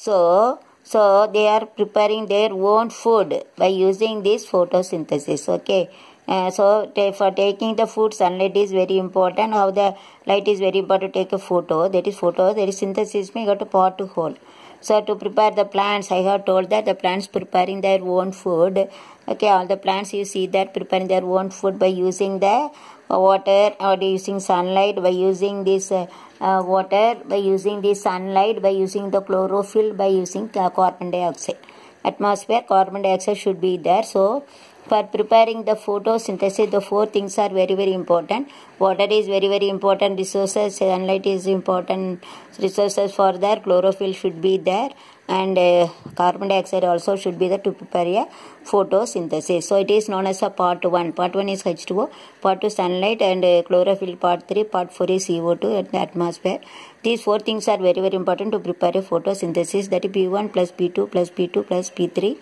So, so they are preparing their own food by using this photosynthesis. Okay. Uh, so for taking the food, sunlight is very important. How the light is very important to take a photo. That is photo. There is synthesis. You got to pot to hold. So to prepare the plants, I have told that the plants preparing their own food. Okay, all the plants you see that preparing their own food by using the water or using sunlight by using this uh, uh, water by using the sunlight by using the chlorophyll by using uh, carbon dioxide. Atmosphere carbon dioxide should be there. So for preparing the photosynthesis the four things are very very important. Water is very very important resources sunlight is important resources for there chlorophyll should be there and uh, carbon dioxide also should be there to prepare a photosynthesis. So it is known as a part 1 part 1 is h2o part 2 sunlight and uh, chlorophyll part 3 part 4 is co2 in the atmosphere. These four things are very very important to prepare a photosynthesis that is p1 plus p2 plus p2 plus p3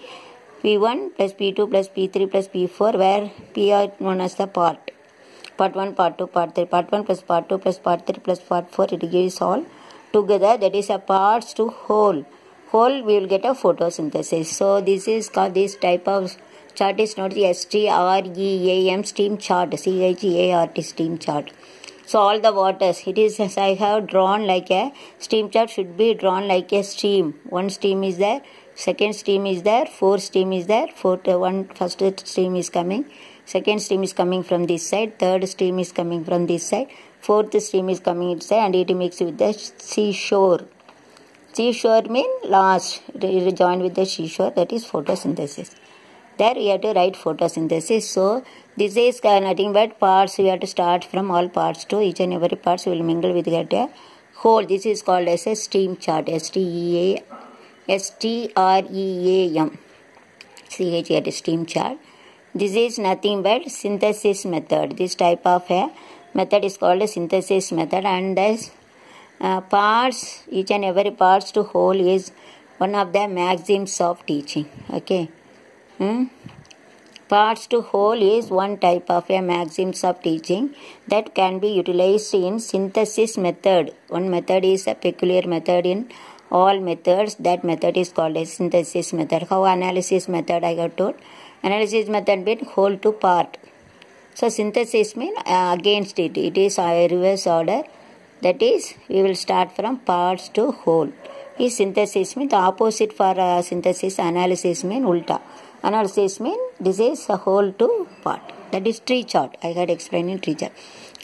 p1 plus p2 plus p3 plus p4 where p are known as the part. Part 1 part 2 part 3 part 1 plus part 2 plus part 3 plus part 4 it gives all together. That is a parts to whole. Whole we will get a photosynthesis. So this is called this type of chart is not the STREAM steam chart CHEART stream chart. So all the waters it is as I have drawn like a stream chart should be drawn like a stream. One stream is there second stream is there fourth stream is there fourth uh, one first stream is coming second stream is coming from this side third stream is coming from this side fourth stream is coming inside and it mixes with the seashore. Seashore mean last it joined with the seashore that is photosynthesis. There we have to write photosynthesis. So this is uh, nothing but parts we have to start from all parts to each and every parts will mingle with a whole this is called as a stream chart s t e a s t r e a m c h at stream chart this is nothing but synthesis method this type of a method is called a synthesis method and this uh, parts each and every parts to whole is one of the maxims of teaching okay Hmm? Parts to whole is one type of a maxims of teaching that can be utilized in synthesis method. One method is a peculiar method in all methods. That method is called as synthesis method. How analysis method i got told? Analysis method means whole to part. So synthesis means uh, against it. It is a reverse order. That is we will start from parts to whole. Is synthesis means the opposite for uh, synthesis analysis means ulta. Analysis means this is a whole to part. That is tree chart. I had explained in tree chart.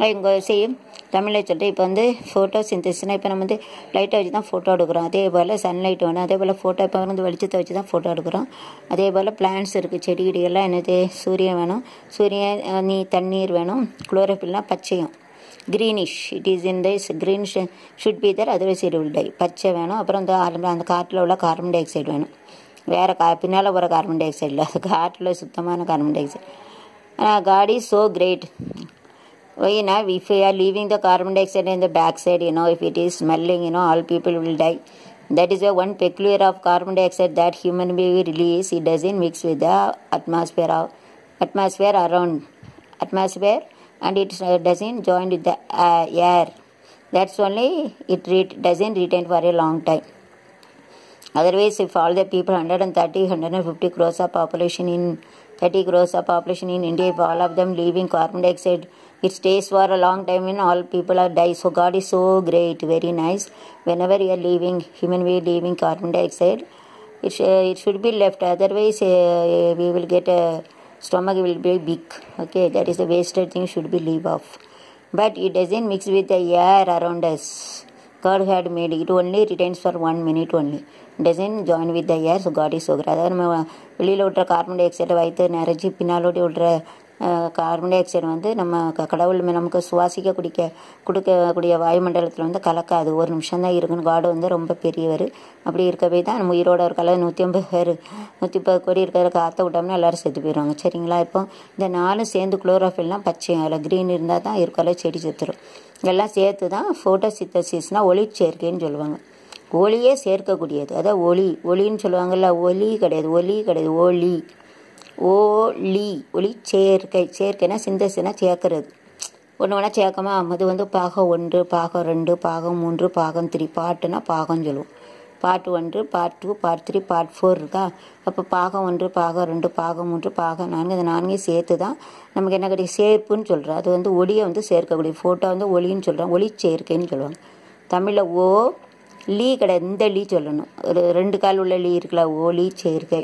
I am going to say தமிழில் சொல்லிட்டு இப்போ வந்து photo சிந்தசிஸ்னால் இப்போ நம்ம வந்து லைட்டை வச்சு தான் ஃபோட்டோ எடுக்கிறோம். அதே போல் சன்லைட் வேணும் அதே போல் ஃபோட்டோ இப்போ வந்து வெளிச்சத்தை வச்சு தான் ஃபோட்டோ எடுக்கிறோம். அதே போல் பிளான்ஸ் இருக்குது செடி கொடிகள்லாம் என்னது சூரியன் வேணும். சூரியன் நீ தண்ணீர் வேணும் குளோரோஃபில்லாம் பச்சையும். Greenish it is in this green should be there otherwise it will die பச்சை வேணும் அப்புறம் இந்த ஆர்- அந்த காற்றில் உள்ள கார்பன் டை ஆக்சைடு வேணும். வேறு கா பின்னால் போகிற கார்பன் டை ஆக்சைடு இல்லை காற்றில் சுத்தமான கார்பன் டை ஆக்சைடு ஆனால் God is so great Why now if we are leaving the carbon dioxide in the backside, you know, if it is smelling, you know, all people will die. That is the one peculiar of carbon dioxide that human being release. It doesn't mix with the atmosphere of atmosphere around atmosphere, and it uh, doesn't join with the uh, air. That's only it re- doesn't retain for a long time. Otherwise, if all the people 130, 150 crores of population in 30 crores of population in India, if all of them leaving carbon dioxide, it stays for a long time and all people are die. So God is so great, very nice. Whenever you are leaving, human being leaving carbon dioxide, it, sh- it should be left. Otherwise, uh, we will get a stomach will be big. Okay, that is the wasted thing should be leave off. But it doesn't mix with the air around us. God had made it only retains for one minute only. Doesn't join with the air, so God is so great. அதாவது நம்ம வெளியில் விட்டுற carbon டை ஆக்சைடை வைத்து நிறைச்சி பின்னாலோடி விட்டுற carbon dioxide வந்து நம்ம க- கடவுள் நமக்கு சுவாசிக்க குடிக்க கொடுக்கக்கூடிய வாயுமண்டலத்தில் வந்து கலக்காது. ஒரு நிமிஷம் தான் இருக்குன்னு காடு வந்து ரொம்ப பெரியவர். அப்படி இருக்கவே தான் நம்ம உயிரோட கலர் நூற்றி ஐம்பது பேர். நூற்றி முப்பது கோடி இருக்கிற காற்ற விட்டோம்னா எல்லோரும் செத்து போயிடுவாங்க சரிங்களா? இப்போ இந்த நாலும் சேர்ந்து குளோரோஃபில்லாம் பச்சை அதில் க்ரீன் இருந்தால் தான் இருக்கல செடி செத்துரும். எல்லாம் சேர்த்து தான் ஃபோட்டோ சித்தசிஸ்னால் ஒளி சேர்க்கைன்னு சொல்லுவாங்க. ஒளியே சேர்க்கக்கூடியது. அதான் ஒளி. ஒளின்னு சொல்லுவாங்கல்ல ஒலி கிடையாது. ஒலி கிடையாது. ஒளி. ஒளி ஒளி சேர்க்கை சேர்க்கைனா சிந்தசினா சேர்க்கறது. ஒன்று வேணால் சேர்க்கமா அது வந்து பாகம் ஒன்று பாகம் ரெண்டு பாகம் மூன்று பாகம் த்ரீ பாட்டுனா பாகம் சொல்லுவோம். பார்ட் ஒன்று part two part three part four இருக்கா? அப்போ பாகம் ஒன்று பாகம் ரெண்டு பாகம் மூன்று பாகம் நான்கு இந்த நான்கையும் சேர்த்து தான் நமக்கு என்ன கிடைக்கும்? சேர்ப்புன்னு சொல்கிறோம் அது வந்து ஒளியை வந்து சேர்க்கக்கூடிய ஃபோட்டோ வந்து ஒளின்னு சொல்கிறோம் ஒளி சேர்க்கைன்னு சொல்லுவாங்க. தமிழில் ஓ லீ கிடையாது. இந்த லீ சொல்லணும். ஒரு ரெண்டு கால் உள்ள லீ இருக்கல ஓ லீ சேர்க்கை.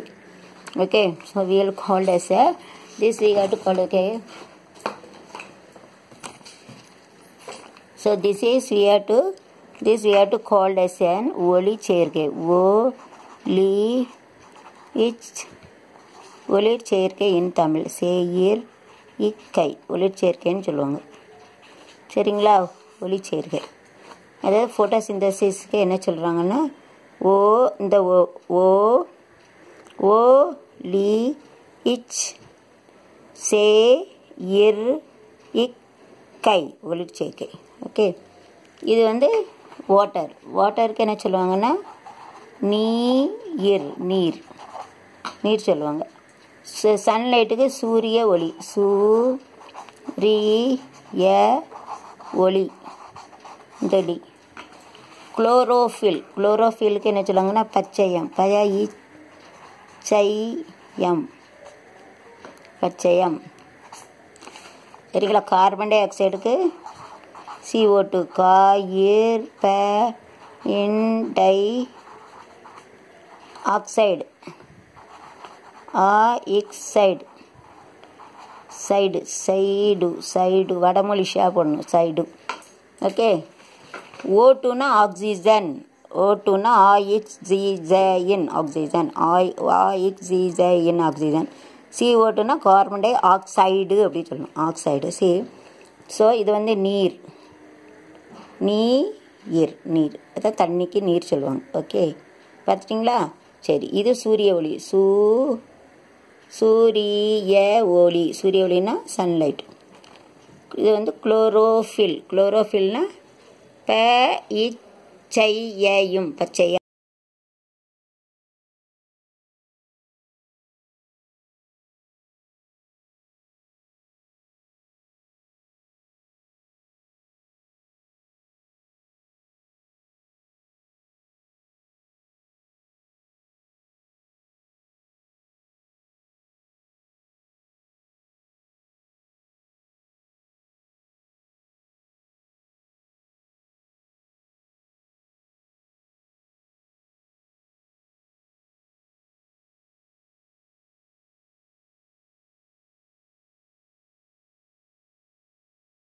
Okay so will call as a this we have to call okay So this is we have to this we have to call as an ஒளி சேர்க்கை ஓ லி இச் ஒளிர் சேர்க்கை இன் தமிழ் சேயிர் இக்கை ஒளிர் சேர்க்கைன்னு சொல்லுவாங்க. சரிங்களா? ஒளி சேர்க்கை அதாவது ஃபோட்டோசிந்தசிஸ்க்கு என்ன சொல்கிறாங்கன்னா ஓ இந்த ஓ ஓ ஓ லி இச் சே இர் இக் கை. ஒளிர் சேர்க்கை. ஓகே. இது வந்து வாட்டர் வாட்டருக்கு என்ன சொல்லுவாங்கன்னா? நீர் நீர். நீர் சொல்லுவாங்க. சன்லைட்டுக்கு சூரிய ஒளி. சூரிய ஒளி. இந்த ஒளி. குளோரோஃபில் குளோரோஃபிலுக்கு என்ன சொல்லுவாங்கன்னா? பச்சையம். பய சையம் பச்சையம் சரிங்களா கார்பன் டை ஆக்சைடுக்கு சிஓ டூ காயிர் ப இன் டை ஆக்சைடு. ஆ சைடு சைடு சைடு வடமொழி ஷேப் ஒன்று சைடு. ஓகே? ஓ டூனா ஆக்சிஜன். ஓட்டுன்னா டூனா ஆ ஜி இன் ஆக்சிஜன். ஆய் ஆ ஜி இன் ஆக்சிஜன். சி ஓட்டுனா கார்பன் டை ஆக்சைடு அப்படி சொல்லணும். Oxide C. ஸோ இது வந்து நீர். நீர் நீர். அதான் தண்ணிக்கு நீர் சொல்லுவாங்க. ஓகே. பார்த்துட்டிங்களா? சரி இது சூரிய ஒளி. சூ சூரிய ஒளி. சூரிய ஒளினா சன்லைட் இது வந்து குளோரோஃபில் குளோரோஃபில்னா ப பச்சையையும் பச்சையா